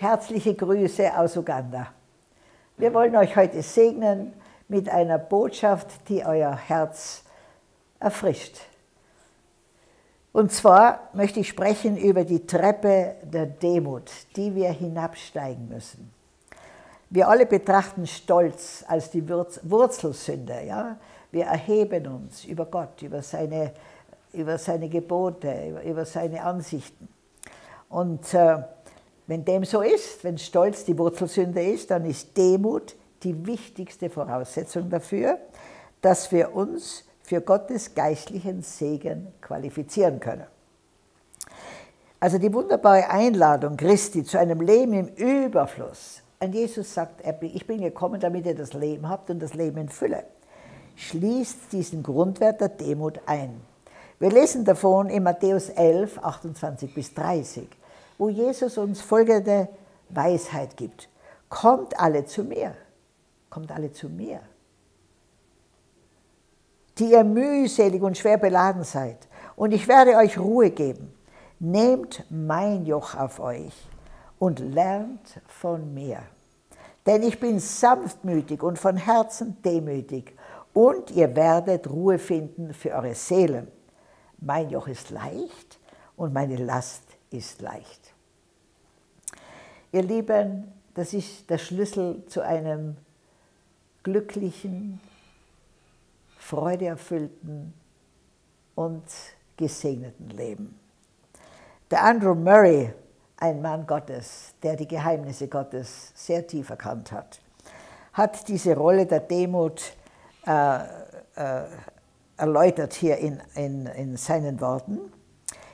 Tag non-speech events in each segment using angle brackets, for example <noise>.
Herzliche Grüße aus Uganda. Wir wollen euch heute segnen mit einer Botschaft, die euer Herz erfrischt. Und zwar möchte ich sprechen über die Treppe der Demut, die wir hinabsteigen müssen. Wir alle betrachten Stolz als die Wurzelsünde. Ja? Wir erheben uns über Gott, über seine, über seine Gebote, über, über seine Ansichten. Und äh, wenn dem so ist, wenn Stolz die Wurzelsünde ist, dann ist Demut die wichtigste Voraussetzung dafür, dass wir uns für Gottes geistlichen Segen qualifizieren können. Also die wunderbare Einladung Christi zu einem Leben im Überfluss. An Jesus sagt, ich bin gekommen, damit ihr das Leben habt und das Leben in Fülle. Schließt diesen Grundwert der Demut ein. Wir lesen davon in Matthäus 11, 28 bis 30 wo Jesus uns folgende Weisheit gibt. Kommt alle zu mir. Kommt alle zu mir. Die ihr mühselig und schwer beladen seid. Und ich werde euch Ruhe geben. Nehmt mein Joch auf euch und lernt von mir. Denn ich bin sanftmütig und von Herzen demütig. Und ihr werdet Ruhe finden für eure Seelen. Mein Joch ist leicht und meine Last ist leicht. Ihr Lieben, das ist der Schlüssel zu einem glücklichen, freudeerfüllten und gesegneten Leben. Der Andrew Murray, ein Mann Gottes, der die Geheimnisse Gottes sehr tief erkannt hat, hat diese Rolle der Demut äh, äh, erläutert hier in, in, in seinen Worten.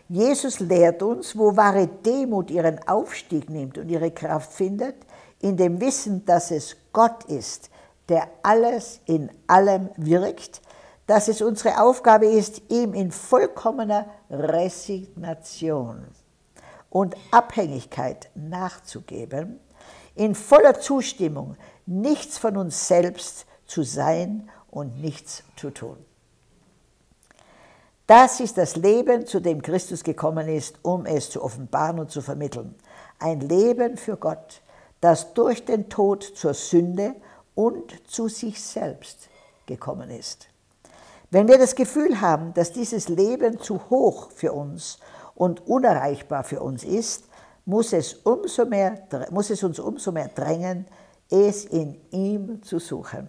Jesus lehrt uns, wo wahre Demut ihren Aufstieg nimmt und ihre Kraft findet, in dem Wissen, dass es Gott ist, der alles in allem wirkt, dass es unsere Aufgabe ist, ihm in vollkommener Resignation und Abhängigkeit nachzugeben, in voller Zustimmung nichts von uns selbst zu sein und nichts zu tun. Das ist das Leben, zu dem Christus gekommen ist, um es zu offenbaren und zu vermitteln. Ein Leben für Gott, das durch den Tod zur Sünde und zu sich selbst gekommen ist. Wenn wir das Gefühl haben, dass dieses Leben zu hoch für uns und unerreichbar für uns ist, muss es, umso mehr, muss es uns umso mehr drängen, es in ihm zu suchen.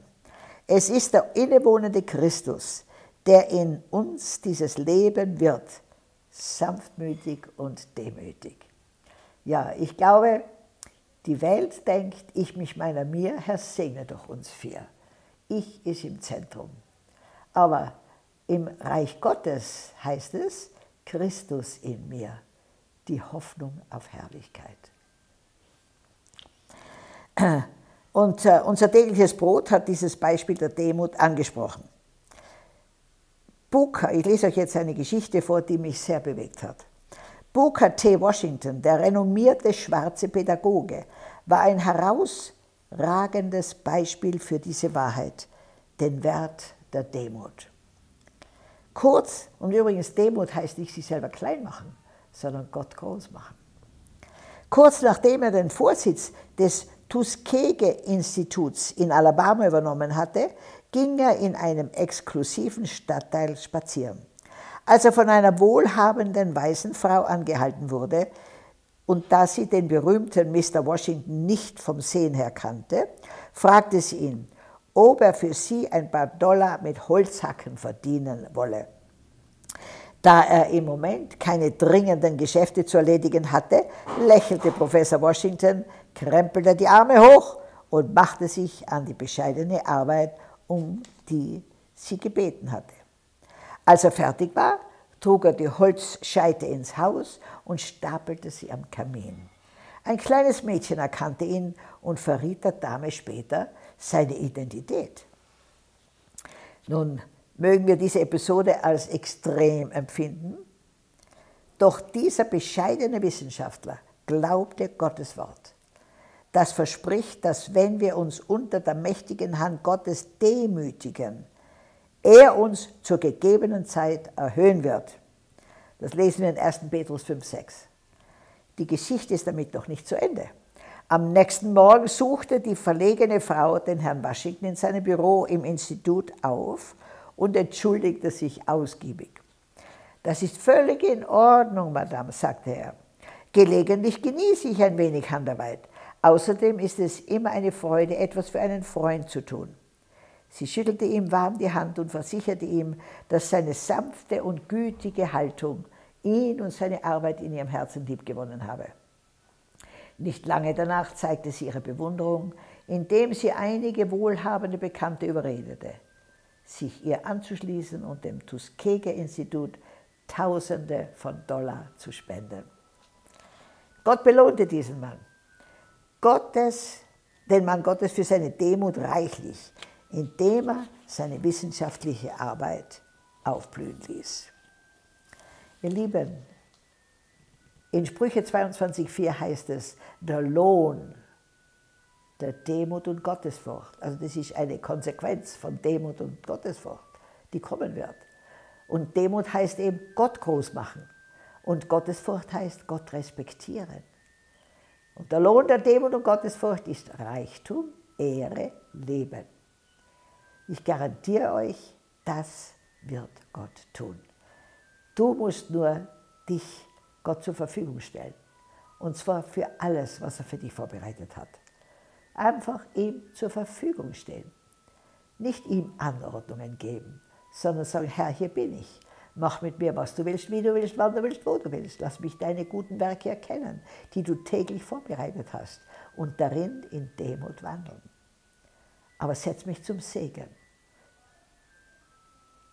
Es ist der innewohnende Christus, der in uns dieses Leben wird, sanftmütig und demütig. Ja, ich glaube, die Welt denkt, ich mich meiner mir, Herr segne doch uns vier. Ich ist im Zentrum. Aber im Reich Gottes heißt es, Christus in mir, die Hoffnung auf Herrlichkeit. Und äh, unser tägliches Brot hat dieses Beispiel der Demut angesprochen. Booker, ich lese euch jetzt eine Geschichte vor, die mich sehr bewegt hat. Booker T. Washington, der renommierte schwarze Pädagoge, war ein herausragendes Beispiel für diese Wahrheit, den Wert der Demut. Kurz, und übrigens Demut heißt nicht sich selber klein machen, sondern Gott groß machen. Kurz nachdem er den Vorsitz des Tuskegee-Instituts in Alabama übernommen hatte, ging er in einem exklusiven Stadtteil spazieren. Als er von einer wohlhabenden weißen Frau angehalten wurde, und da sie den berühmten Mr. Washington nicht vom Sehen her kannte, fragte sie ihn, ob er für sie ein paar Dollar mit Holzhacken verdienen wolle. Da er im Moment keine dringenden Geschäfte zu erledigen hatte, lächelte Professor Washington, krempelte die Arme hoch und machte sich an die bescheidene Arbeit um die sie gebeten hatte. Als er fertig war, trug er die Holzscheite ins Haus und stapelte sie am Kamin. Ein kleines Mädchen erkannte ihn und verriet der Dame später seine Identität. Nun mögen wir diese Episode als extrem empfinden, doch dieser bescheidene Wissenschaftler glaubte Gottes Wort das verspricht, dass wenn wir uns unter der mächtigen Hand Gottes demütigen, er uns zur gegebenen Zeit erhöhen wird. Das lesen wir in 1. Petrus 5, 6. Die Geschichte ist damit noch nicht zu Ende. Am nächsten Morgen suchte die verlegene Frau den Herrn Washington in seinem Büro im Institut auf und entschuldigte sich ausgiebig. Das ist völlig in Ordnung, Madame, sagte er. Gelegentlich genieße ich ein wenig Handarbeit. Außerdem ist es immer eine Freude, etwas für einen Freund zu tun. Sie schüttelte ihm warm die Hand und versicherte ihm, dass seine sanfte und gütige Haltung ihn und seine Arbeit in ihrem Herzen liebgewonnen habe. Nicht lange danach zeigte sie ihre Bewunderung, indem sie einige wohlhabende Bekannte überredete, sich ihr anzuschließen und dem Tuskegee-Institut Tausende von Dollar zu spenden. Gott belohnte diesen Mann, Gottes, den Mann Gottes für seine Demut reichlich, indem er seine wissenschaftliche Arbeit aufblühen ließ. Ihr Lieben, in Sprüche 22,4 heißt es, der Lohn der Demut und Gottesfurcht. Also das ist eine Konsequenz von Demut und Gottesfurcht, die kommen wird. Und Demut heißt eben Gott groß machen. Und Gottesfurcht heißt Gott respektieren. Und der Lohn der Demut und Gottesfurcht ist Reichtum, Ehre, Leben. Ich garantiere euch, das wird Gott tun. Du musst nur dich Gott zur Verfügung stellen. Und zwar für alles, was er für dich vorbereitet hat. Einfach ihm zur Verfügung stehen. Nicht ihm Anordnungen geben, sondern sagen, Herr, hier bin ich. Mach mit mir, was du willst, wie du willst, wann du willst, wo du willst. Lass mich deine guten Werke erkennen, die du täglich vorbereitet hast und darin in Demut wandeln. Aber setz mich zum Segen.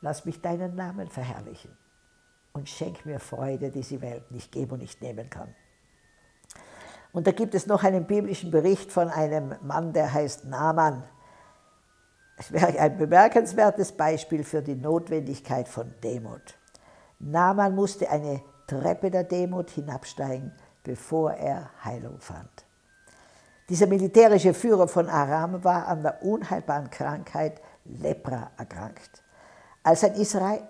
Lass mich deinen Namen verherrlichen und schenk mir Freude, die die Welt nicht geben und nicht nehmen kann. Und da gibt es noch einen biblischen Bericht von einem Mann, der heißt Naaman. Es wäre ein bemerkenswertes Beispiel für die Notwendigkeit von Demut. Naaman musste eine Treppe der Demut hinabsteigen, bevor er Heilung fand. Dieser militärische Führer von Aram war an der unheilbaren Krankheit Lepra erkrankt. Als ein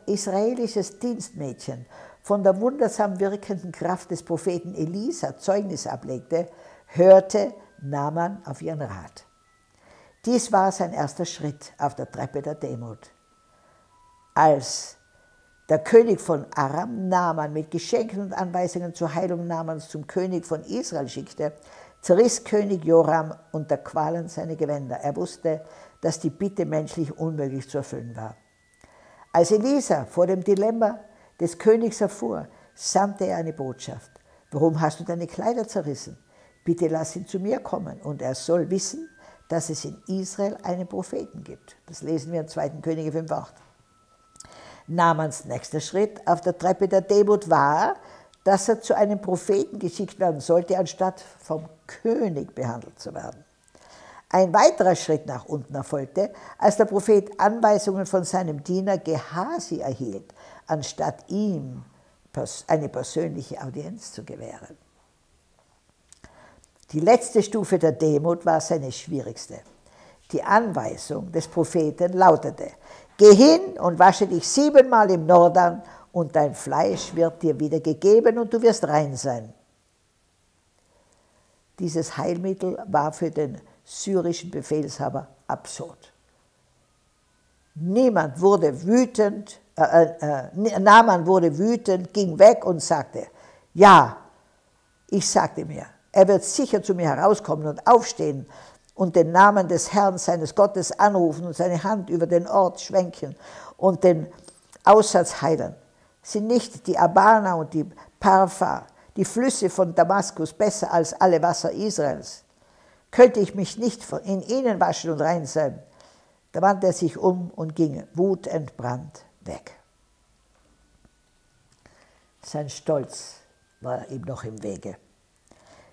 israelisches Dienstmädchen von der wundersam wirkenden Kraft des Propheten Elisa Zeugnis ablegte, hörte Naaman auf ihren Rat. Dies war sein erster Schritt auf der Treppe der Demut. Als der König von Aram Naaman mit Geschenken und Anweisungen zur Heilung Naamans zum König von Israel schickte, zerriss König Joram unter Qualen seine Gewänder. Er wusste, dass die Bitte menschlich unmöglich zu erfüllen war. Als Elisa vor dem Dilemma des Königs erfuhr, sandte er eine Botschaft. Warum hast du deine Kleider zerrissen? Bitte lass ihn zu mir kommen und er soll wissen, dass es in Israel einen Propheten gibt. Das lesen wir in 2. Könige 5,8. Namans nächster Schritt auf der Treppe der Demut war, dass er zu einem Propheten geschickt werden sollte, anstatt vom König behandelt zu werden. Ein weiterer Schritt nach unten erfolgte, als der Prophet Anweisungen von seinem Diener Gehasi erhielt, anstatt ihm eine persönliche Audienz zu gewähren. Die letzte Stufe der Demut war seine schwierigste. Die Anweisung des Propheten lautete, Geh hin und wasche dich siebenmal im Nordern und dein Fleisch wird dir wieder gegeben und du wirst rein sein. Dieses Heilmittel war für den syrischen Befehlshaber absurd. Niemand wurde wütend, äh, äh, äh, Naaman wurde wütend, ging weg und sagte, ja, ich sagte mir, er wird sicher zu mir herauskommen und aufstehen und den Namen des Herrn, seines Gottes anrufen und seine Hand über den Ort schwenken und den Aussatz heilen. Sind nicht die Abana und die Parfa, die Flüsse von Damaskus, besser als alle Wasser Israels? könnte ich mich nicht in ihnen waschen und rein sein. Da wandte er sich um und ging wutentbrannt weg. Sein Stolz war ihm noch im Wege.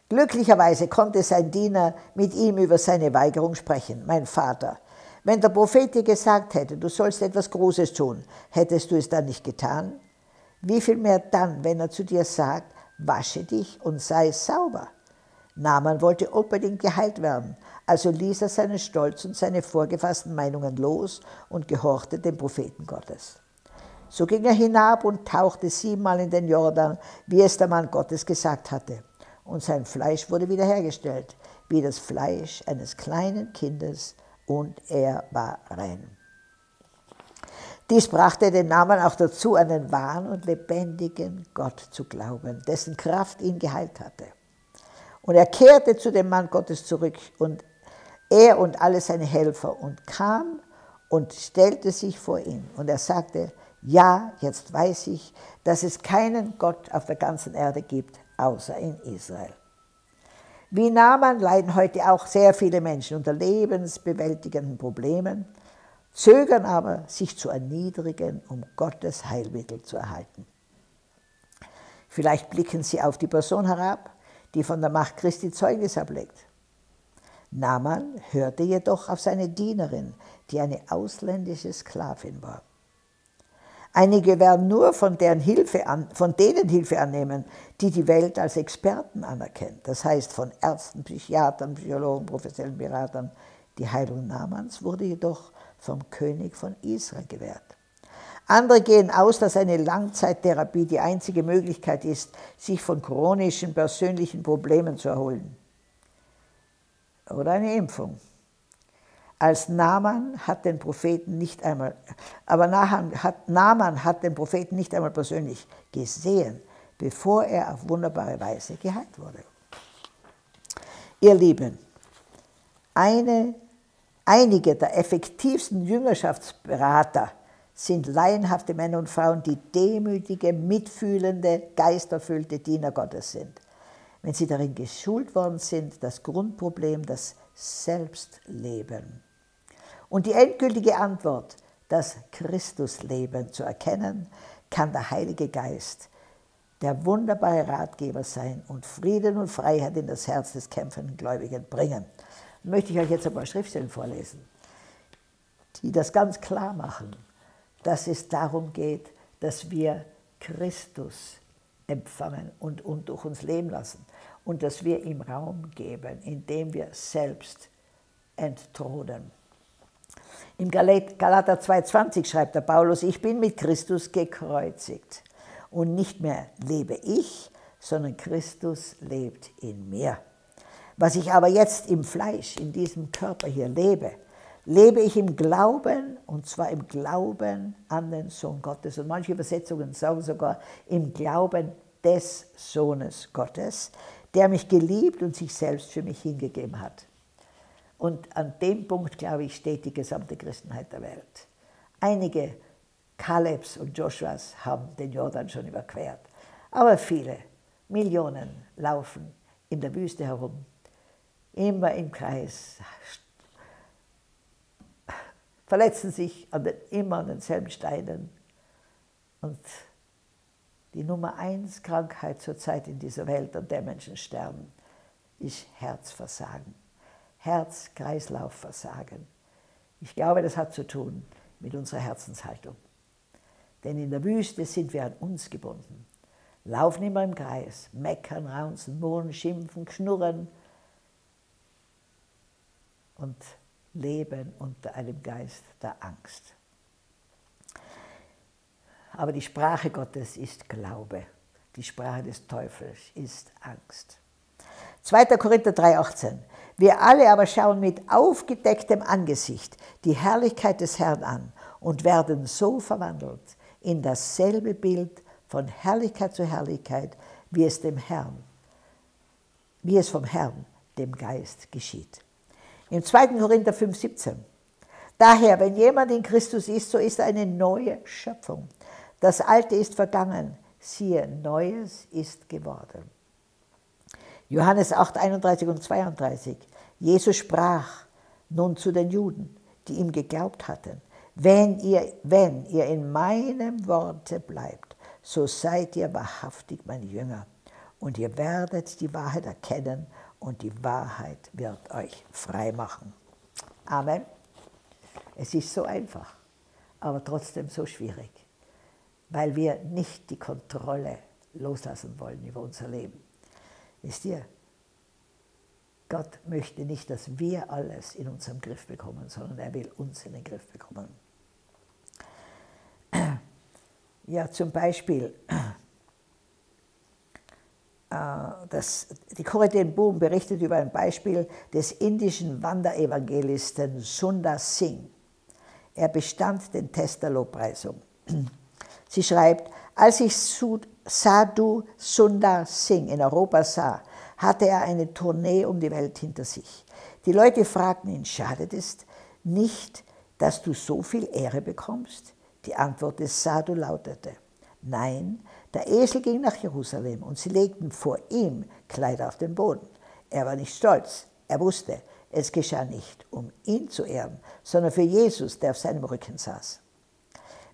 Glücklicherweise konnte sein Diener mit ihm über seine Weigerung sprechen. Mein Vater, wenn der Prophet dir gesagt hätte, du sollst etwas Großes tun, hättest du es dann nicht getan? Wie viel mehr dann, wenn er zu dir sagt, wasche dich und sei sauber? Naaman wollte unbedingt geheilt werden, also ließ er seinen Stolz und seine vorgefassten Meinungen los und gehorchte dem Propheten Gottes. So ging er hinab und tauchte siebenmal in den Jordan, wie es der Mann Gottes gesagt hatte. Und sein Fleisch wurde wiederhergestellt, wie das Fleisch eines kleinen Kindes, und er war rein. Dies brachte den Namen auch dazu, an den wahren und lebendigen Gott zu glauben, dessen Kraft ihn geheilt hatte. Und er kehrte zu dem Mann Gottes zurück und er und alle seine Helfer und kam und stellte sich vor ihn. Und er sagte, ja, jetzt weiß ich, dass es keinen Gott auf der ganzen Erde gibt, außer in Israel. Wie Naaman leiden heute auch sehr viele Menschen unter lebensbewältigenden Problemen, zögern aber, sich zu erniedrigen, um Gottes Heilmittel zu erhalten. Vielleicht blicken sie auf die Person herab, die von der Macht Christi Zeugnis ablegt. Naaman hörte jedoch auf seine Dienerin, die eine ausländische Sklavin war. Einige werden nur von, deren Hilfe an, von denen Hilfe annehmen, die die Welt als Experten anerkennt. Das heißt von Ärzten, Psychiatern, Psychologen, professionellen Beratern. Die Heilung Namans wurde jedoch vom König von Israel gewährt. Andere gehen aus, dass eine Langzeittherapie die einzige Möglichkeit ist, sich von chronischen persönlichen Problemen zu erholen. Oder eine Impfung. Als Naaman hat den Propheten nicht einmal, aber Naaman hat, den Propheten nicht einmal persönlich gesehen, bevor er auf wunderbare Weise geheilt wurde. Ihr Lieben, eine Einige der effektivsten Jüngerschaftsberater sind laienhafte Männer und Frauen, die demütige, mitfühlende, geisterfüllte Diener Gottes sind. Wenn sie darin geschult worden sind, das Grundproblem, das Selbstleben und die endgültige Antwort, das Christusleben zu erkennen, kann der Heilige Geist der wunderbare Ratgeber sein und Frieden und Freiheit in das Herz des kämpfenden Gläubigen bringen möchte ich euch jetzt ein paar Schriftstellen vorlesen, die das ganz klar machen, dass es darum geht, dass wir Christus empfangen und, und durch uns leben lassen und dass wir ihm Raum geben, indem wir selbst entthronen. Im Galater 2,20 schreibt der Paulus, ich bin mit Christus gekreuzigt und nicht mehr lebe ich, sondern Christus lebt in mir. Was ich aber jetzt im Fleisch, in diesem Körper hier lebe, lebe ich im Glauben, und zwar im Glauben an den Sohn Gottes. Und manche Übersetzungen sagen sogar im Glauben des Sohnes Gottes, der mich geliebt und sich selbst für mich hingegeben hat. Und an dem Punkt, glaube ich, steht die gesamte Christenheit der Welt. Einige Kalebs und Joshuas haben den Jordan schon überquert, aber viele, Millionen laufen in der Wüste herum immer im Kreis, verletzen sich an den, immer an denselben Steinen. Und die Nummer eins Krankheit zurzeit in dieser Welt, an der Menschen sterben, ist Herzversagen. Herz-Kreislauf-Versagen. Ich glaube, das hat zu tun mit unserer Herzenshaltung. Denn in der Wüste sind wir an uns gebunden. Laufen immer im Kreis, meckern, raunzen, murren, schimpfen, knurren, und leben unter einem Geist der Angst. Aber die Sprache Gottes ist Glaube. Die Sprache des Teufels ist Angst. 2. Korinther 3,18. Wir alle aber schauen mit aufgedecktem Angesicht die Herrlichkeit des Herrn an und werden so verwandelt in dasselbe Bild von Herrlichkeit zu Herrlichkeit, wie es dem Herrn, wie es vom Herrn, dem Geist geschieht. Im 2. Korinther 5, 17. Daher, wenn jemand in Christus ist, so ist er eine neue Schöpfung. Das Alte ist vergangen, siehe, Neues ist geworden. Johannes 8, 31 und 32. Jesus sprach nun zu den Juden, die ihm geglaubt hatten, wenn ihr, wenn ihr in meinem Worte bleibt, so seid ihr wahrhaftig mein Jünger und ihr werdet die Wahrheit erkennen und die Wahrheit wird euch frei machen. Amen. Es ist so einfach, aber trotzdem so schwierig, weil wir nicht die Kontrolle loslassen wollen über unser Leben. Wisst ihr, Gott möchte nicht, dass wir alles in unserem Griff bekommen, sondern er will uns in den Griff bekommen. <clears throat> Ja, zum Beispiel, <clears throat> äh, das, die Corrie Boom berichtet über ein Beispiel des indischen Wanderevangelisten Sundar Singh. Er bestand den Test der Lobpreisung. <clears throat> Sie schreibt, als ich Sadhu Sundar Singh in Europa sah, hatte er eine Tournee um die Welt hinter sich. Die Leute fragten ihn, schadet es nicht, dass du so viel Ehre bekommst? Die Antwort des Sadhu lautete, nein, der Esel ging nach Jerusalem und sie legten vor ihm Kleider auf den Boden. Er war nicht stolz. Er wusste, es geschah nicht, um ihn zu ehren, sondern für Jesus, der auf seinem Rücken saß.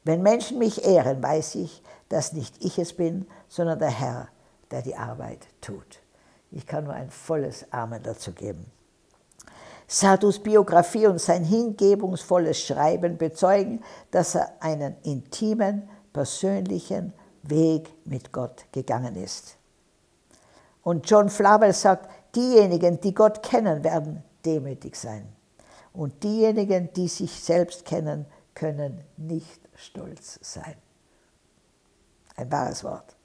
Wenn Menschen mich ehren, weiß ich, dass nicht ich es bin, sondern der Herr, der die Arbeit tut. Ich kann nur ein volles Amen dazu geben. Sadhus Biografie und sein hingebungsvolles Schreiben bezeugen, dass er einen intimen, persönlichen Weg mit Gott gegangen ist. Und John Flavel sagt, diejenigen, die Gott kennen, werden demütig sein. Und diejenigen, die sich selbst kennen, können nicht stolz sein. Ein wahres Wort.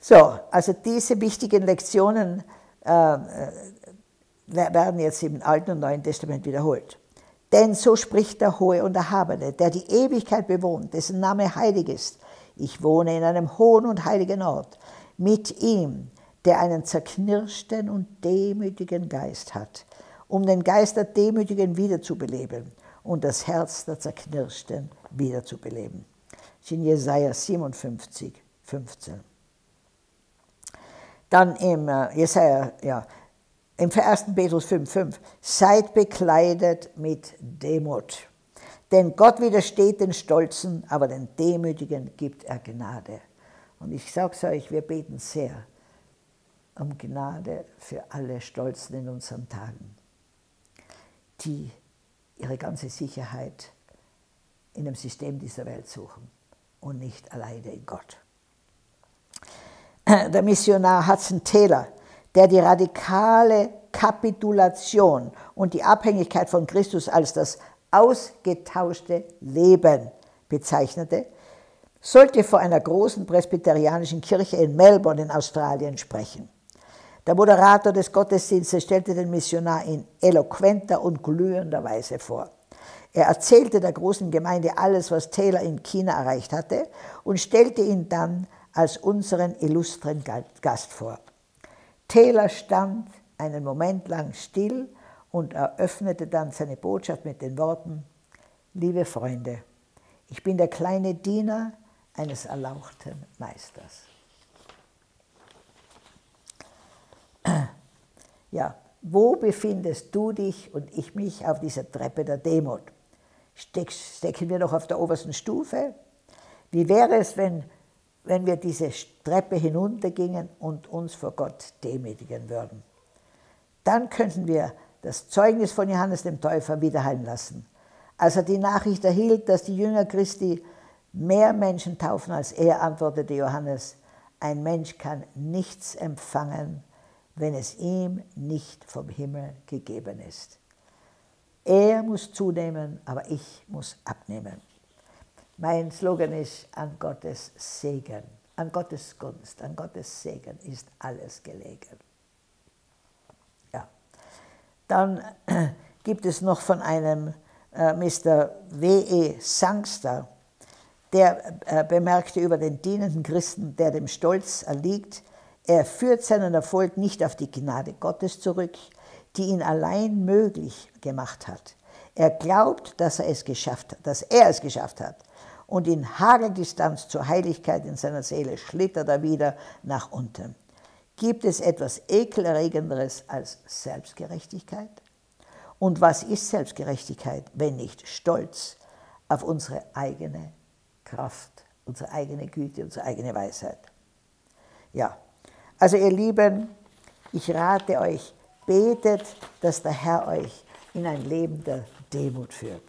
So, also diese wichtigen Lektionen äh, äh werden jetzt im Alten und Neuen Testament wiederholt. Denn so spricht der Hohe und Erhabene, der die Ewigkeit bewohnt, dessen Name heilig ist. Ich wohne in einem hohen und heiligen Ort, mit ihm, der einen zerknirschten und demütigen Geist hat, um den Geist der Demütigen wiederzubeleben und das Herz der Zerknirschten wiederzubeleben. In Jesaja 57, 15. Dann im äh, Jesaja, ja, im 1. Petrus 5,5, seid bekleidet mit Demut. Denn Gott widersteht den Stolzen, aber den Demütigen gibt er Gnade. Und ich sage es euch, wir beten sehr um Gnade für alle Stolzen in unseren Tagen, die ihre ganze Sicherheit in dem System dieser Welt suchen und nicht alleine in Gott. Der Missionar Hudson Taylor der die radikale Kapitulation und die Abhängigkeit von Christus als das ausgetauschte Leben bezeichnete, sollte vor einer großen presbyterianischen Kirche in Melbourne in Australien sprechen. Der Moderator des Gottesdienstes stellte den Missionar in eloquenter und glühender Weise vor. Er erzählte der großen Gemeinde alles, was Taylor in China erreicht hatte und stellte ihn dann als unseren illustren Gast vor. Taylor stand einen Moment lang still und eröffnete dann seine Botschaft mit den Worten, liebe Freunde, ich bin der kleine Diener eines erlauchten Meisters. <clears throat> Ja, wo befindest du dich und ich mich auf dieser Treppe der Demut? Stecken wir noch auf der obersten Stufe? Wie wäre es, wenn wenn wir diese Treppe hinuntergingen und uns vor Gott demütigen würden. Dann könnten wir das Zeugnis von Johannes dem Täufer wiederhallen lassen. Als er die Nachricht erhielt, dass die Jünger Christi mehr Menschen taufen als er, antwortete Johannes, ein Mensch kann nichts empfangen, wenn es ihm nicht vom Himmel gegeben ist. Er muss zunehmen, aber ich muss abnehmen. Mein Slogan ist an Gottes Segen, an Gottes Gunst, an Gottes Segen ist alles gelegen. Ja. Dann <clears throat> gibt es noch von einem äh, Mr. W.E. Sangster, der äh, bemerkte über den dienenden Christen, der dem Stolz erliegt, er führt seinen Erfolg nicht auf die Gnade Gottes zurück, die ihn allein möglich gemacht hat. Er glaubt, dass er es geschafft hat, dass er es geschafft hat und in Hageldistanz zur Heiligkeit in seiner Seele schlittert er wieder nach unten. Gibt es etwas ekelerregenderes als Selbstgerechtigkeit? Und was ist Selbstgerechtigkeit, wenn nicht Stolz auf unsere eigene Kraft, unsere eigene Güte, unsere eigene Weisheit? Ja, also ihr Lieben, ich rate euch, betet, dass der Herr euch in ein Leben der Demut führt.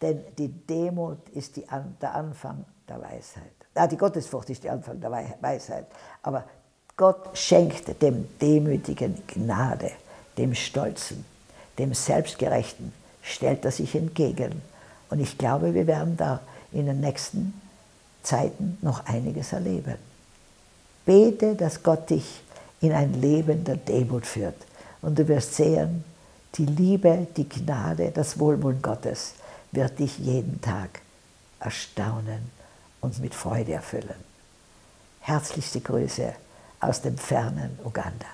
Denn die Demut ist die, der Anfang der Weisheit. Ja, die Gottesfurcht ist der Anfang der Weisheit. Aber Gott schenkt dem Demütigen Gnade, dem Stolzen, dem Selbstgerechten, stellt er sich entgegen. Und ich glaube, wir werden da in den nächsten Zeiten noch einiges erleben. Bete, dass Gott dich in ein Leben der Demut führt. Und du wirst sehen, die Liebe, die Gnade, das Wohlwollen Gottes wird dich jeden Tag erstaunen und mit Freude erfüllen. Herzlichste Grüße aus dem fernen Uganda.